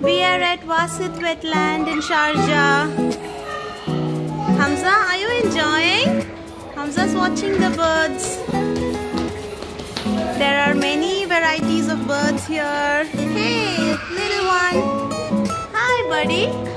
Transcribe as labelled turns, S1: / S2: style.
S1: We are at Wasit Wetland in Sharjah. Hamza, are you enjoying? Hamza's watching the birds. There are many varieties of birds here. Hey, little one. Hi, buddy.